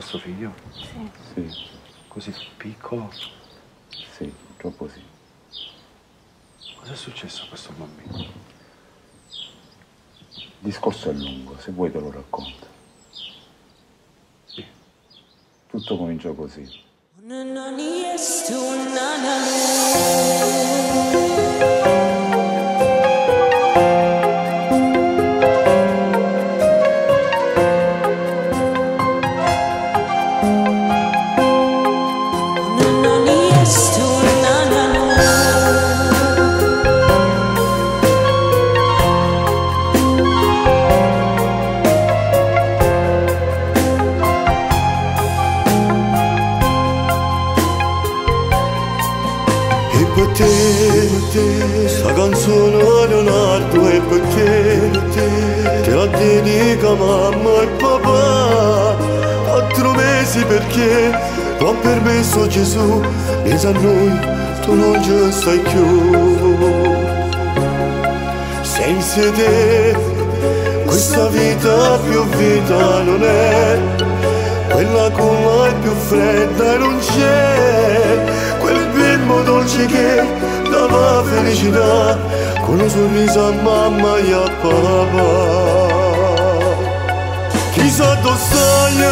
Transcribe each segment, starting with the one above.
vostro figlio, vostro figlio? Sì, Così piccolo? sì, purtroppo sì. Cosa è successo a questo bambino? Il discorso è lungo, se vuoi te lo racconto. Sì. Tutto cominciò così. E per te, sta canzone Leonardo è per te, te la dedica mamma e papà, quattro mesi perché? Tu ha permesso Gesù, mese a noi tu non ci stai più. Senza te, questa vita più vita non è, quella con è più fredda non c'è, bimbo dolce che dava felicità, con un sorriso a mamma e a papà. Chissà stai,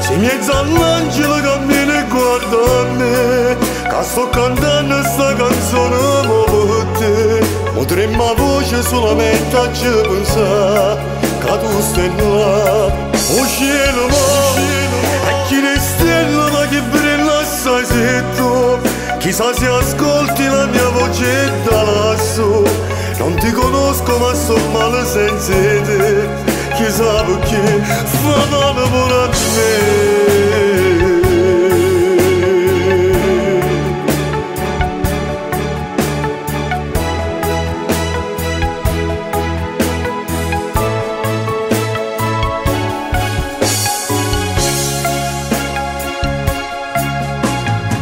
se mezzo all'angelo cammina e guarda a me, che sto cantando sta canzone per te, potremmo voce solamente a pensare, che tu stai là, se ascolti la mia voce da lassù, non ti conosco ma sto male senza te. Chissà perché fa male pure a me.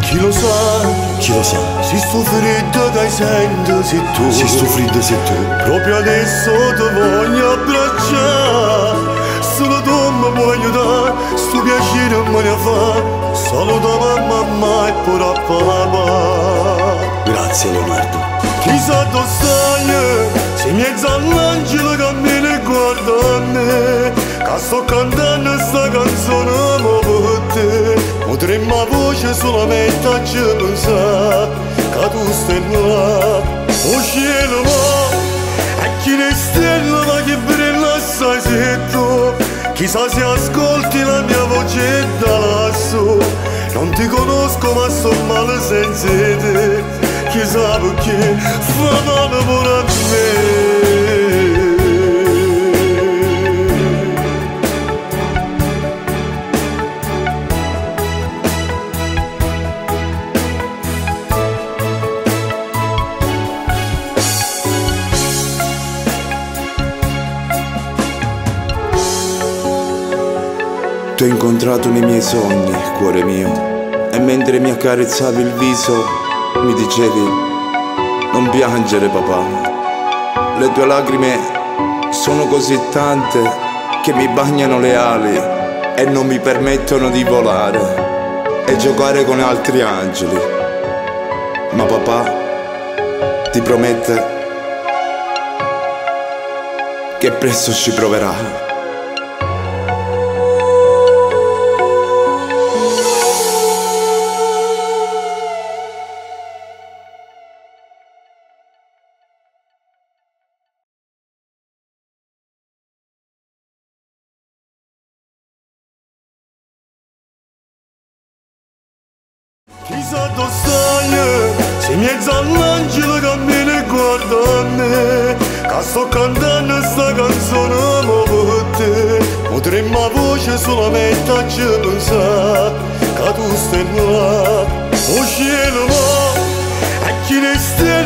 Chi lo sa, Chi lo sa? si sto freddo che sento se tu Se sto freddo sei tu. Proprio adesso ti voglio abbracciare Solo tu mi puoi aiutare Sto piacere me ne fa Saluta mamma, mamma e pure a papà Grazie Leonardo. Chissà dove stai Se in mezzo all'angelo cammina e guarda a me Che sto cantando sta canzone mo per te Potremmo a voce solamente a ci pensare Che tu stai là O cielo ma E chi ne stella ma che brilla assai sei tu Chissà se ascolti la mia voce da lassù Non ti conosco ma sto male senza te Chissà perché fa male pure a me Ti ho incontrato nei miei sogni, cuore mio, e mentre mi accarezzavi il viso mi dicevi non piangere papà. Le tue lacrime sono così tante che mi bagnano le ali e non mi permettono di volare e giocare con altri angeli. Ma papà ti promette che presto ci proverà. Chissà stai Se mezzo all'angelo cammina e guarda me sto cantando sta canzone mo per te Potremmo voce solamente a pensare Che O cielo ma ma